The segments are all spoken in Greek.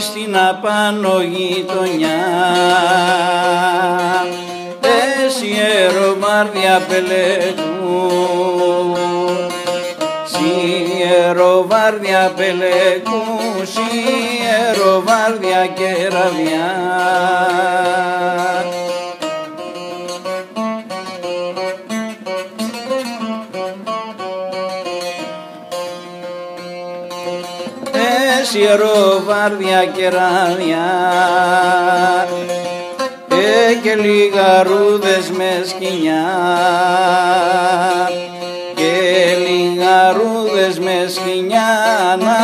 στην απάνω γειτονιά. Εσύ αερομάρδια πελεκού Σιεροβάρδια πελεκού, σιεροβάρδια κεραβιά. Σιεροβάρδια κεραβιά ε, και λιγαρούδες με σκηνιά και λιγαρούδες με σκηνιά να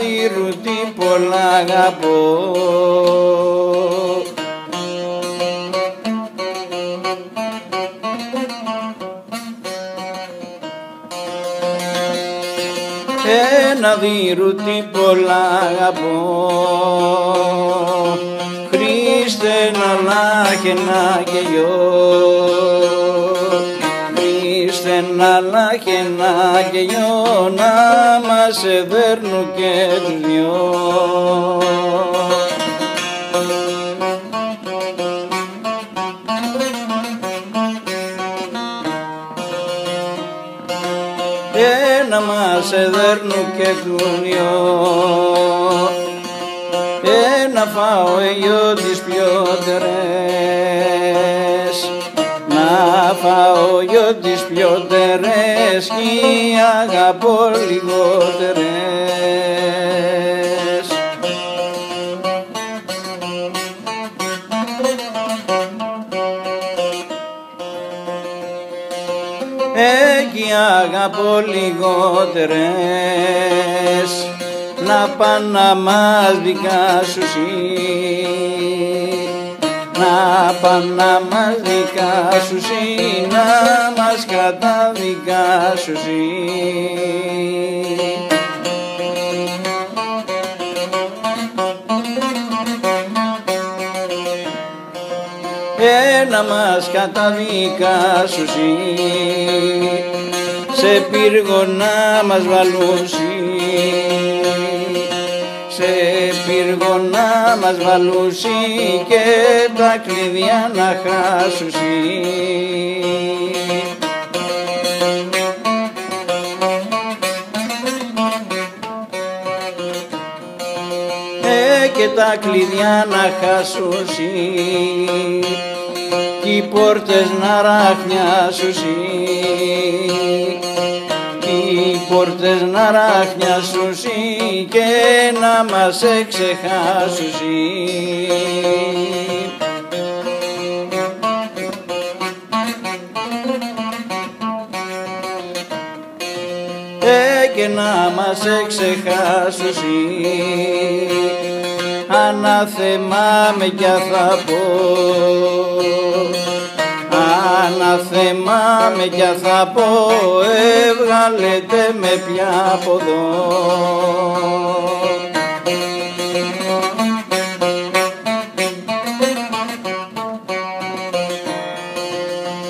δείρου τι πολλά αγαπώ. Ένα δείρου τι πολλά αγαπώ. Χριστέ να λάχε να και Χριστέ να λάχε να και να μας εδέρνου και τους δυο ένα μας εδέρνου και του ένα φάω εγιό τις πιότερες. Να φάω γιο τις πιότερες κι αγαπώ λιγότερες εκεί αγαπώ λιγότερες. Να πάνε να μας δικάσουσι να πάνε να μας δικάσουσι να μας καταδικάσουσι ε, να μας καταδικάσουσι σε πύργο να μας βαλούσι. Σε πύργο να μας βαλούσι και τα κλειδιά να χάσουσι τα κλειδιά να χάσουσι κι οι πόρτες να ραχνιάσουσι οι πόρτες να ραχνιάσουσι και να μας εξεχάσουσι και να μας εξεχάσουσι αναθεμάμε κι θα πω. Αναθεμάμε κι θα πω έβγαλετε με πια από εδώ.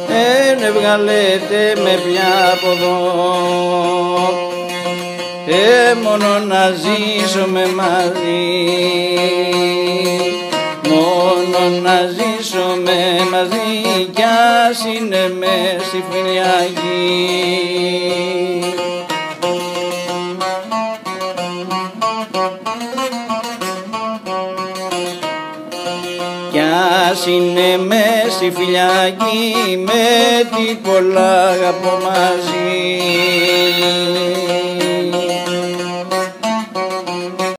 Εν έβγαλετε με πια από εδώ ε, μόνο να ζήσουμε μαζί μόνο να ζήσουμε μαζί κι ας είναι μες στη φυλιακή. Κι ας είναι μες στη φυλακή με τι πολλά αγαπώ μαζί.